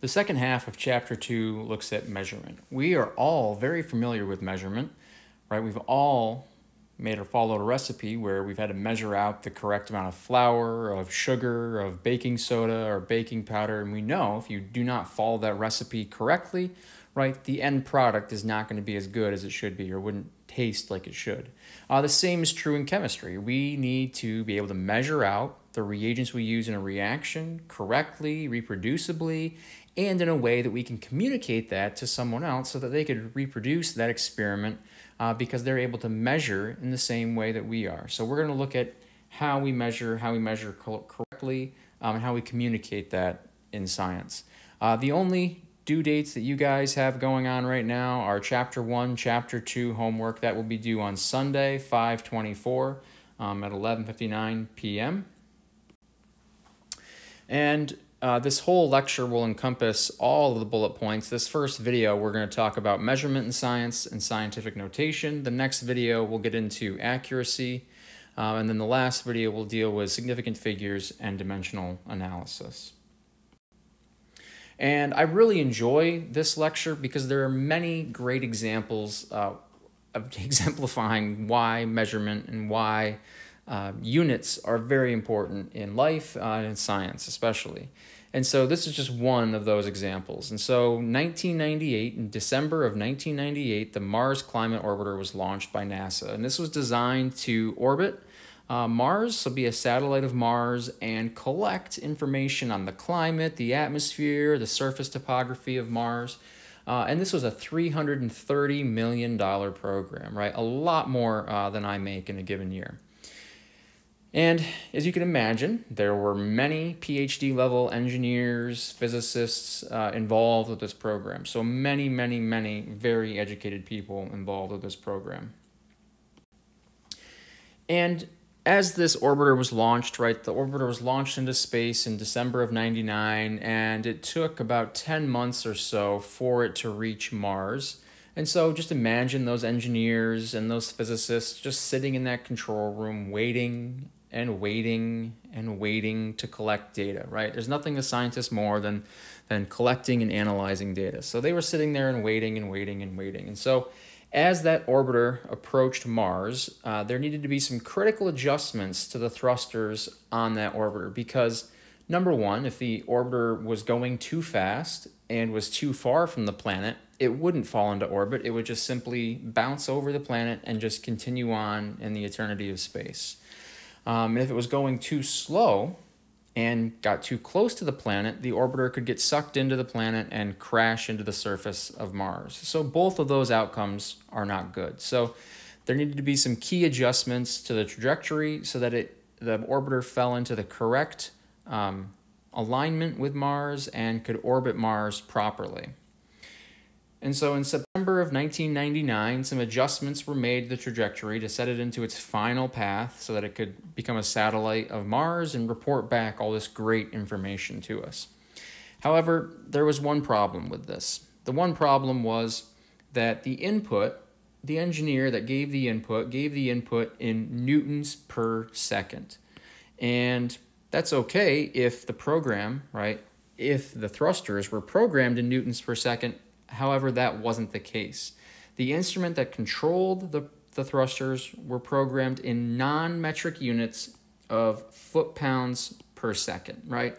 The second half of chapter two looks at measurement. We are all very familiar with measurement, right? We've all made or followed a recipe where we've had to measure out the correct amount of flour, of sugar, of baking soda, or baking powder. And we know if you do not follow that recipe correctly, right, the end product is not going to be as good as it should be or wouldn't taste like it should. Uh, the same is true in chemistry. We need to be able to measure out the reagents we use in a reaction correctly, reproducibly, and in a way that we can communicate that to someone else so that they could reproduce that experiment uh, because they're able to measure in the same way that we are. So we're going to look at how we measure, how we measure correctly, um, and how we communicate that in science. Uh, the only due dates that you guys have going on right now are chapter 1 chapter 2 homework that will be due on sunday 524 um, at 11.59 p.m and uh, this whole lecture will encompass all of the bullet points. This first video, we're going to talk about measurement in science and scientific notation. The next video, we'll get into accuracy. Uh, and then the last video will deal with significant figures and dimensional analysis. And I really enjoy this lecture because there are many great examples uh, of exemplifying why measurement and why uh, units are very important in life uh, and in science, especially. And so this is just one of those examples. And so 1998, in December of 1998, the Mars Climate Orbiter was launched by NASA. And this was designed to orbit uh, Mars, so be a satellite of Mars, and collect information on the climate, the atmosphere, the surface topography of Mars. Uh, and this was a $330 million program, right? A lot more uh, than I make in a given year. And as you can imagine, there were many PhD level engineers, physicists uh, involved with this program. So many, many, many very educated people involved with this program. And as this orbiter was launched, right, the orbiter was launched into space in December of 99, and it took about 10 months or so for it to reach Mars. And so just imagine those engineers and those physicists just sitting in that control room waiting and waiting and waiting to collect data, right? There's nothing to scientists more than, than collecting and analyzing data. So they were sitting there and waiting and waiting and waiting. And so as that orbiter approached Mars, uh, there needed to be some critical adjustments to the thrusters on that orbiter because, number one, if the orbiter was going too fast and was too far from the planet, it wouldn't fall into orbit. It would just simply bounce over the planet and just continue on in the eternity of space. Um, and if it was going too slow and got too close to the planet, the orbiter could get sucked into the planet and crash into the surface of Mars. So both of those outcomes are not good. So there needed to be some key adjustments to the trajectory so that it the orbiter fell into the correct um, alignment with Mars and could orbit Mars properly. And so in September of 1999, some adjustments were made to the trajectory to set it into its final path so that it could become a satellite of Mars and report back all this great information to us. However, there was one problem with this. The one problem was that the input, the engineer that gave the input, gave the input in newtons per second. And that's okay if the program, right, if the thrusters were programmed in newtons per second However, that wasn't the case. The instrument that controlled the, the thrusters were programmed in non-metric units of foot-pounds per second, right?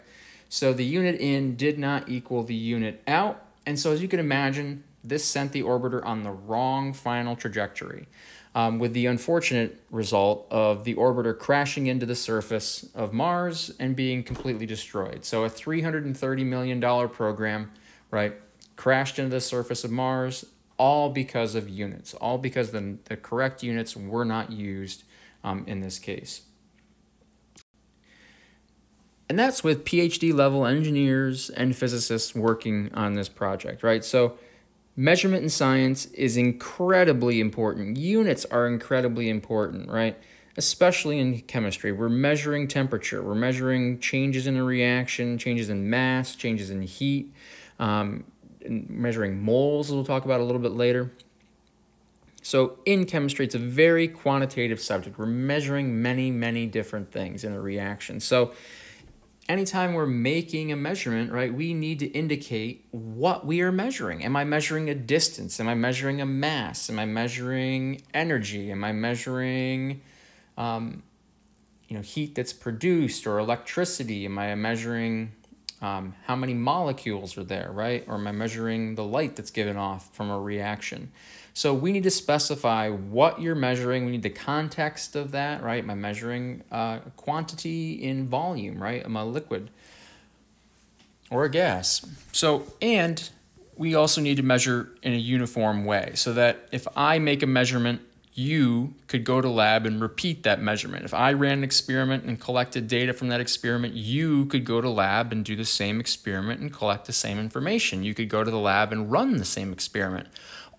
So the unit in did not equal the unit out, and so as you can imagine, this sent the orbiter on the wrong final trajectory, um, with the unfortunate result of the orbiter crashing into the surface of Mars and being completely destroyed. So a $330 million program, right, crashed into the surface of Mars, all because of units, all because the, the correct units were not used um, in this case. And that's with PhD level engineers and physicists working on this project, right? So, measurement in science is incredibly important. Units are incredibly important, right? Especially in chemistry. We're measuring temperature, we're measuring changes in a reaction, changes in mass, changes in heat. Um, measuring moles, as we'll talk about a little bit later. So in chemistry, it's a very quantitative subject. We're measuring many, many different things in a reaction. So anytime we're making a measurement, right, we need to indicate what we are measuring. Am I measuring a distance? Am I measuring a mass? Am I measuring energy? Am I measuring, um, you know, heat that's produced or electricity? Am I measuring um, how many molecules are there, right? Or am I measuring the light that's given off from a reaction? So we need to specify what you're measuring. We need the context of that, right? Am I measuring uh, quantity in volume, right? Am I liquid or a gas? So, and we also need to measure in a uniform way so that if I make a measurement you could go to lab and repeat that measurement. If I ran an experiment and collected data from that experiment, you could go to lab and do the same experiment and collect the same information. You could go to the lab and run the same experiment.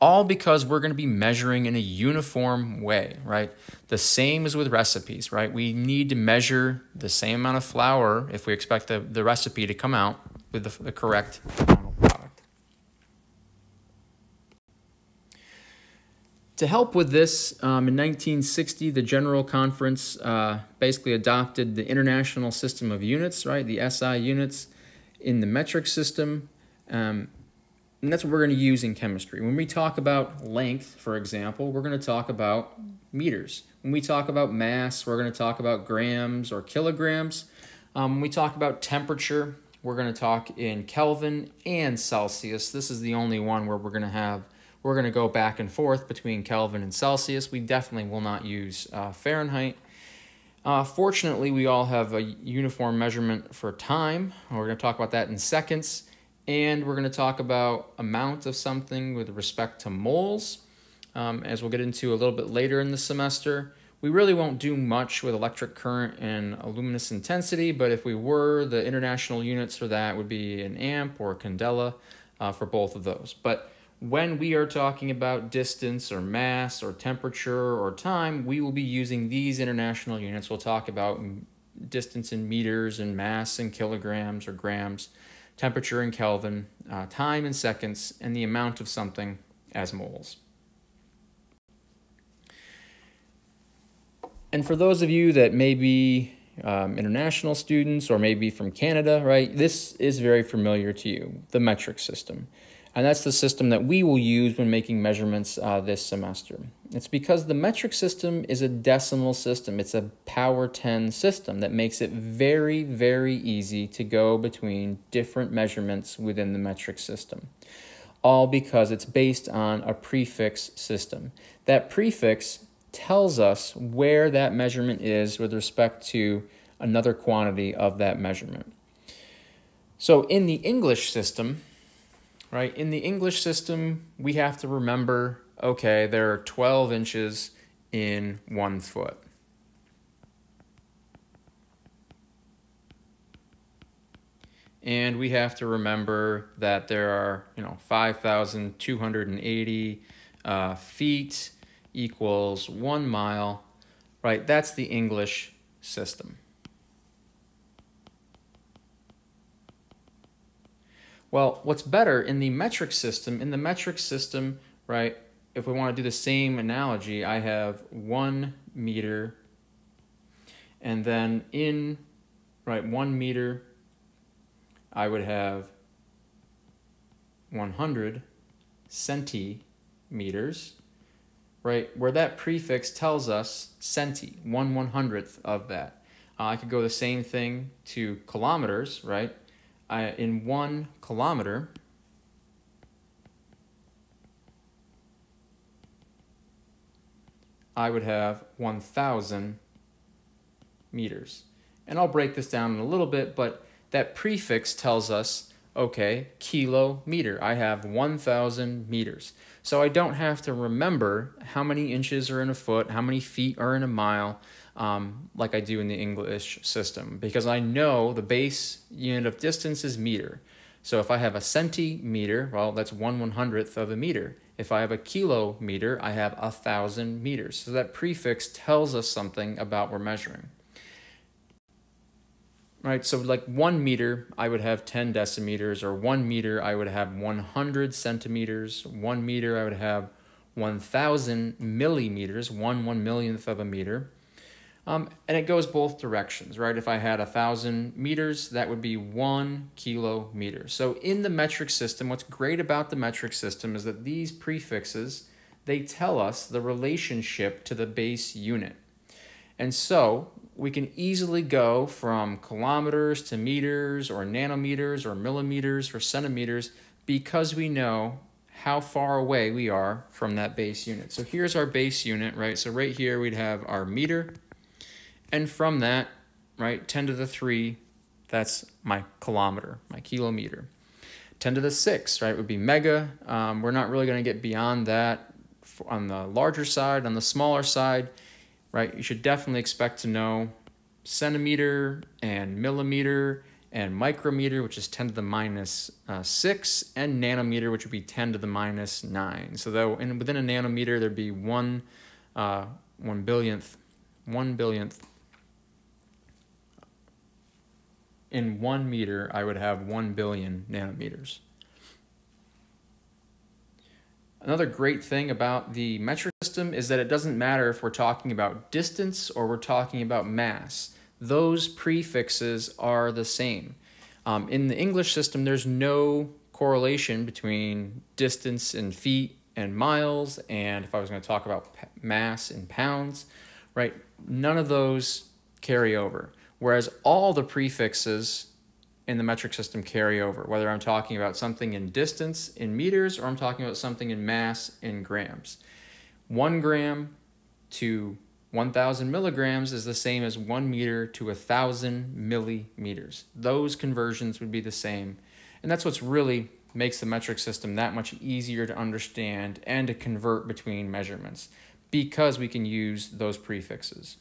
All because we're going to be measuring in a uniform way, right? The same as with recipes, right? We need to measure the same amount of flour if we expect the, the recipe to come out with the, the correct To help with this, um, in 1960, the General Conference uh, basically adopted the International System of Units, right, the SI units, in the metric system. Um, and that's what we're going to use in chemistry. When we talk about length, for example, we're going to talk about meters. When we talk about mass, we're going to talk about grams or kilograms. Um, when we talk about temperature, we're going to talk in Kelvin and Celsius. This is the only one where we're going to have we're going to go back and forth between Kelvin and Celsius. We definitely will not use uh, Fahrenheit. Uh, fortunately, we all have a uniform measurement for time. We're going to talk about that in seconds. And we're going to talk about amount of something with respect to moles, um, as we'll get into a little bit later in the semester. We really won't do much with electric current and luminous intensity, but if we were, the international units for that would be an amp or a candela uh, for both of those. But when we are talking about distance or mass or temperature or time, we will be using these international units. We'll talk about distance in meters and mass in kilograms or grams, temperature in Kelvin, uh, time in seconds, and the amount of something as moles. And for those of you that may be um, international students or maybe from Canada, right, this is very familiar to you, the metric system. And that's the system that we will use when making measurements uh, this semester. It's because the metric system is a decimal system. It's a power 10 system that makes it very, very easy to go between different measurements within the metric system. All because it's based on a prefix system. That prefix tells us where that measurement is with respect to another quantity of that measurement. So in the English system, right? In the English system, we have to remember okay, there are 12 inches in one foot. And we have to remember that there are, you know, 5,280 uh, feet equals one mile, right? That's the English system. Well, what's better in the metric system, in the metric system, right, if we want to do the same analogy, I have one meter, and then in, right, one meter, I would have 100 centimeters, right, where that prefix tells us centi, one one hundredth of that. Uh, I could go the same thing to kilometers, right? I, in one kilometer, I would have 1,000 meters. And I'll break this down in a little bit, but that prefix tells us, okay, kilometer. I have 1,000 meters. So I don't have to remember how many inches are in a foot, how many feet are in a mile um, like I do in the English system because I know the base unit of distance is meter. So if I have a centimeter, well, that's one one hundredth of a meter. If I have a kilometer, I have a thousand meters. So that prefix tells us something about we're measuring. Right, so like one meter, I would have 10 decimeters, or one meter, I would have 100 centimeters. One meter, I would have 1,000 millimeters, one one millionth of a meter. Um, and it goes both directions, right? If I had a thousand meters, that would be one kilometer. So in the metric system, what's great about the metric system is that these prefixes, they tell us the relationship to the base unit. And so we can easily go from kilometers to meters or nanometers or millimeters or centimeters because we know how far away we are from that base unit. So here's our base unit, right? So right here we'd have our meter, and from that, right, 10 to the 3, that's my kilometer, my kilometer. 10 to the 6, right, would be mega. Um, we're not really going to get beyond that on the larger side. On the smaller side, right, you should definitely expect to know centimeter and millimeter and micrometer, which is 10 to the minus, uh, 6, and nanometer, which would be 10 to the minus 9. So though in, within a nanometer, there'd be one, uh, one billionth, one billionth. In one meter, I would have 1 billion nanometers. Another great thing about the metric system is that it doesn't matter if we're talking about distance or we're talking about mass those prefixes are the same. Um, in the English system, there's no correlation between distance in feet and miles, and if I was going to talk about mass in pounds, right, none of those carry over. Whereas all the prefixes in the metric system carry over, whether I'm talking about something in distance in meters or I'm talking about something in mass in grams. One gram to 1,000 milligrams is the same as 1 meter to 1,000 millimeters. Those conversions would be the same. And that's what's really makes the metric system that much easier to understand and to convert between measurements because we can use those prefixes.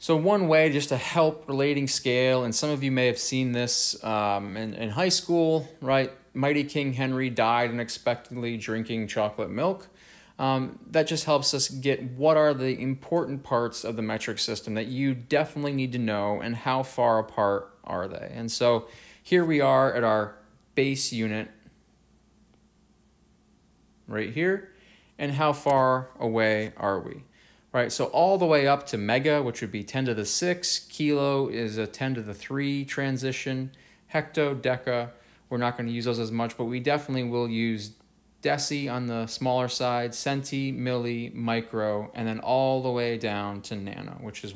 So one way just to help relating scale, and some of you may have seen this um, in, in high school, right? Mighty King Henry died unexpectedly drinking chocolate milk. Um, that just helps us get what are the important parts of the metric system that you definitely need to know and how far apart are they. And so here we are at our base unit right here. And how far away are we? Right, so all the way up to mega, which would be 10 to the 6. Kilo is a 10 to the 3 transition. Hecto, deca, we're not going to use those as much, but we definitely will use deci on the smaller side, centi, milli, micro, and then all the way down to nano, which is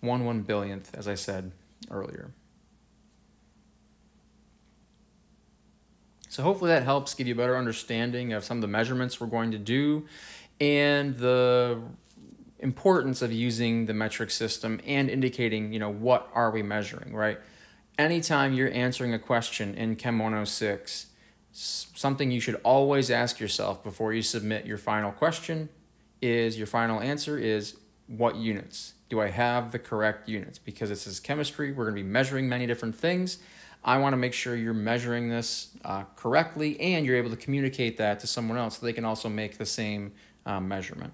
one one billionth, as I said earlier. So hopefully that helps give you a better understanding of some of the measurements we're going to do and the importance of using the metric system and indicating, you know, what are we measuring, right? anytime you're answering a question in Chem 106, something you should always ask yourself before you submit your final question is your final answer is what units? Do I have the correct units? Because this is chemistry, we're going to be measuring many different things. I want to make sure you're measuring this uh, correctly and you're able to communicate that to someone else so they can also make the same uh, measurement.